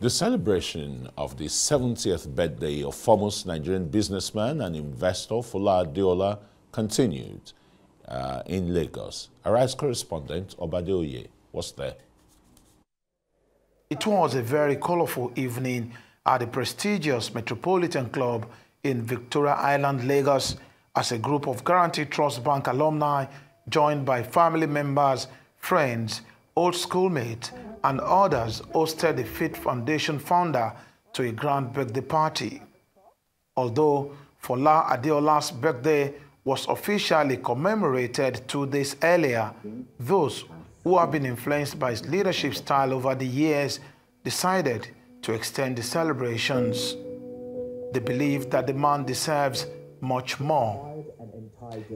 The celebration of the 70th birthday of famous Nigerian businessman and investor Fola Adeola continued uh, in Lagos. Arise correspondent Oba Adeoye was there. It was a very colorful evening at the prestigious Metropolitan Club in Victoria Island, Lagos, as a group of Guaranty Trust Bank alumni, joined by family members, friends, old schoolmates, and others hosted the FATE Foundation founder to a grand birthday party. Although Fola Adeola's birthday was officially commemorated two days earlier, those who have been influenced by his leadership style over the years decided to extend the celebrations. They believe that the man deserves much more.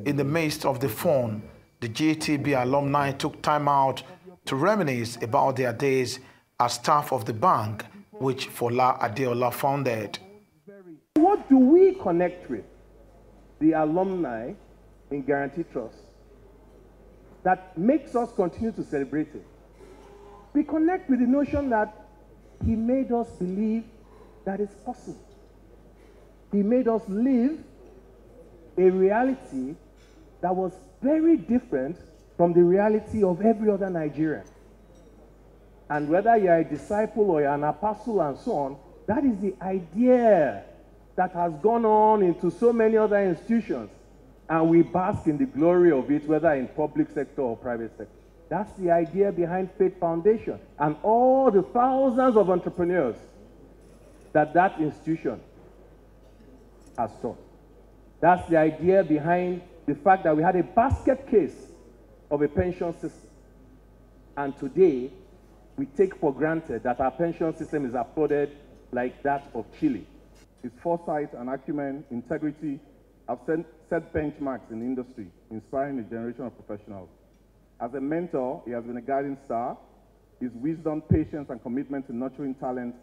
In the midst of the fun, the GTB alumni took time out to reminisce about their days as staff of the bank which Fola Adeola founded. What do we connect with? The alumni in Guaranty Trust that makes us continue to celebrate it. We connect with the notion that he made us believe that it's possible. He made us live a reality that was very different from the reality of every other Nigerian. And whether you're a disciple or you're an apostle and so on, that is the idea that has gone on into so many other institutions. And we bask in the glory of it, whether in public sector or private sector. That's the idea behind FATE Foundation and all the thousands of entrepreneurs that that institution has taught. That's the idea behind the fact that we had a basket case of a pension system. And today, we take for granted that our pension system is applauded like that of Chile. His foresight and acumen, integrity have set benchmarks in the industry, inspiring a generation of professionals. As a mentor, he has been a guiding star. His wisdom, patience, and commitment to nurturing talent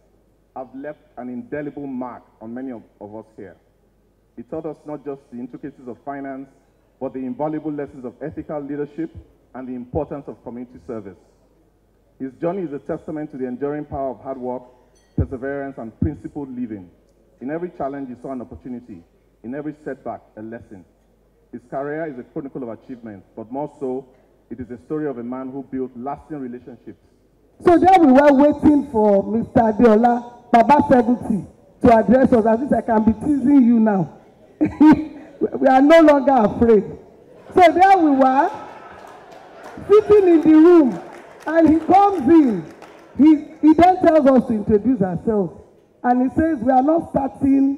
have left an indelible mark on many of, of us here. He taught us not just the intricacies of finance, but the invaluable lessons of ethical leadership and the importance of community service. His journey is a testament to the enduring power of hard work, perseverance, and principled living. In every challenge, he saw an opportunity. In every setback, a lesson. His career is a chronicle of achievements, but more so, it is a story of a man who built lasting relationships. So there we were waiting for Mr. Adeola, Baba 70, to address us. As if I can be teasing you now. we are no longer afraid. So there we were, sitting in the room, and he comes in. He, he then tells us to introduce ourselves. And he says, We are not starting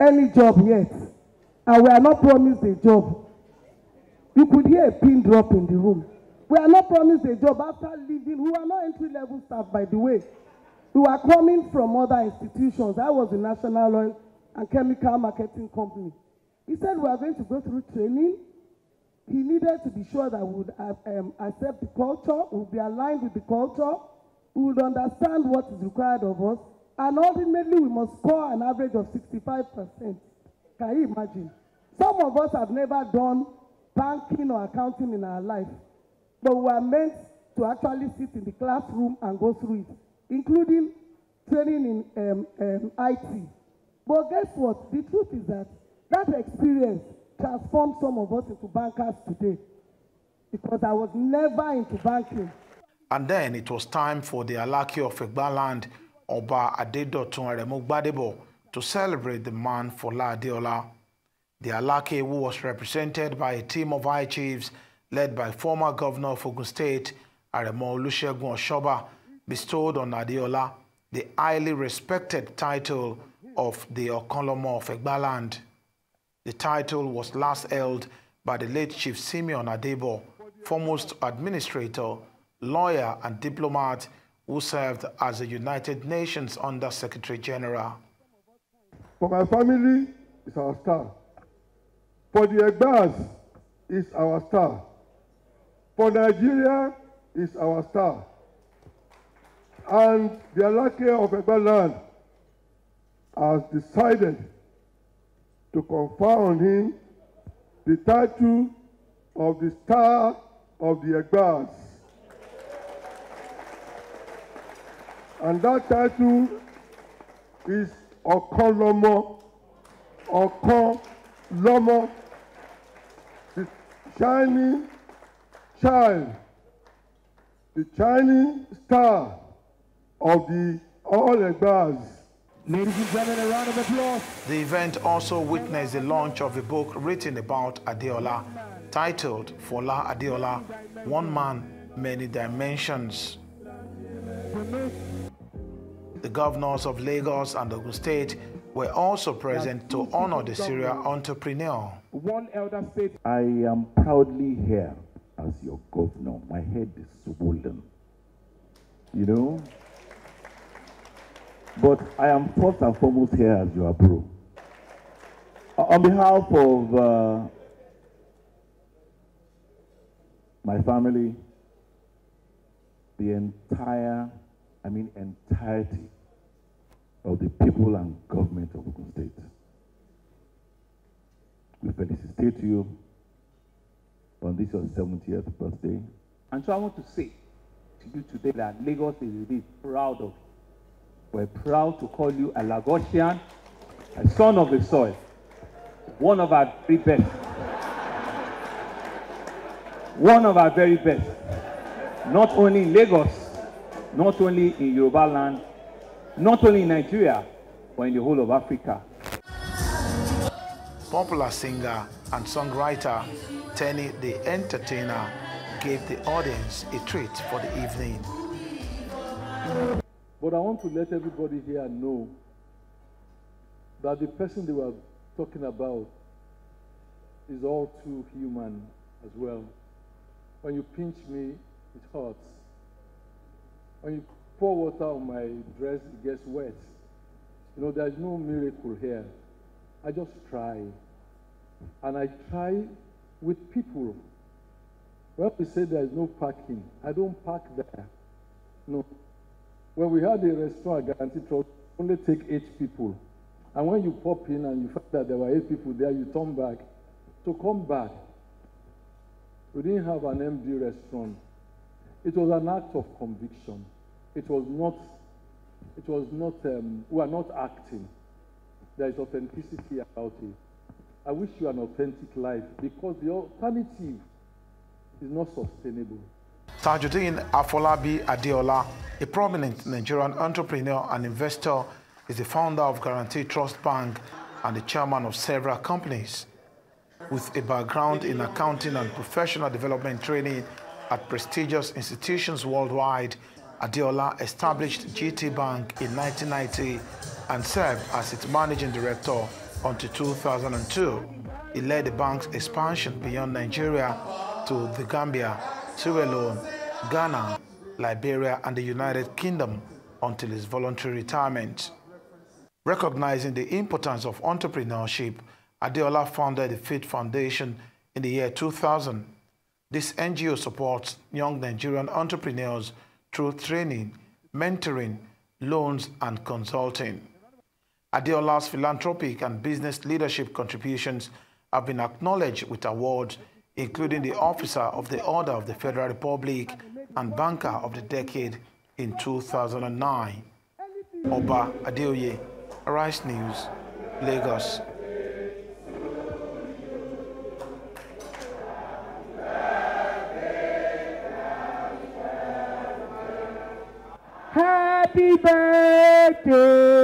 any job yet. And we are not promised a job. You could hear a pin drop in the room. We are not promised a job after leaving. We are not entry level staff, by the way. We were coming from other institutions. I was in National Oil and chemical marketing company. He said we are going to go through training. He needed to be sure that we would um, accept the culture, we would be aligned with the culture, we would understand what is required of us, and ultimately we must score an average of 65%. Can you imagine? Some of us have never done banking or accounting in our life, but we are meant to actually sit in the classroom and go through it, including training in um, um, IT. But guess what? The truth is that that experience transformed some of us into bankers today because I was never into banking. And then it was time for the Alaki of Egbaland, Oba Adedotun Aremu to celebrate the man Fola Adeola. The Alaki, who was represented by a team of high chiefs led by former governor of Ogun State, Aremo Olusegun Oshoba, bestowed on Adeola the highly respected title of the Okonlomo of Egbaland. The title was last held by the late Chief Simeon Adebo, foremost administrator, lawyer, and diplomat who served as a United Nations Under Secretary General. For my family, it's our star. For the Egbas, it's our star. For Nigeria, it's our star. And the Alake of Egbaland has decided to confer on him the title of the Star of the Egbas. And that title is Okonlomo, Okonlomo, the shining child, the shining star of the All Egbas. Ladies and gentlemen, a round of applause. The event also witnessed the launch of a book written about Adeola, titled Fola Adeola, One Man, Many Dimensions. The governors of Lagos and Ogun State were also present to honor the serial entrepreneur. One elder state. I am proudly here as your governor. My head is swollen. You know? But I am first and foremost here as your bro. On behalf of uh, my family, the entire, I mean entirety of the people and government of Ogun State, we felicitate you on this your 70th birthday. And so I want to say to you today that Lagos is indeed proud of you. We're proud to call you a Lagosian, a son of the soil, one of our very best. One of our very best. Not only in Lagos, not only in Yoruba land, not only in Nigeria, but in the whole of Africa. Popular singer and songwriter Teni the Entertainer gave the audience a treat for the evening. But I want to let everybody here know that the person they were talking about is all too human as well. When you pinch me, it hurts. When you pour water on my dress, it gets wet. You know, there's no miracle here. I just try. And I try with people. When we say there's no parking, I don't park there. No. When we had a restaurant, Guaranty Trust, only take eight people. And when you pop in and you find that there were eight people there, you turn back. So come back. We didn't have an empty restaurant. It was an act of conviction. It was not, it was not, um, we are not acting. There is authenticity about it. I wish you an authentic life because the alternative is not sustainable. Tajudeen Afolabi Adeola, a prominent Nigerian entrepreneur and investor, is the founder of Guaranty Trust Bank and the chairman of several companies. With a background in accounting and professional development training at prestigious institutions worldwide, Adeola established GT Bank in 1990 and served as its managing director until 2002. He led the bank's expansion beyond Nigeria to the Gambia, Sierra Leone, Ghana, Liberia, and the United Kingdom until his voluntary retirement. Recognizing the importance of entrepreneurship, Adeola founded the FATE Foundation in the year 2000. This NGO supports young Nigerian entrepreneurs through training, mentoring, loans, and consulting. Adeola's philanthropic and business leadership contributions have been acknowledged with awards, including the Officer of the Order of the Federal Republic and Banker of the Decade in 2009. Oba Adeoye, Arise News, Lagos. Happy birthday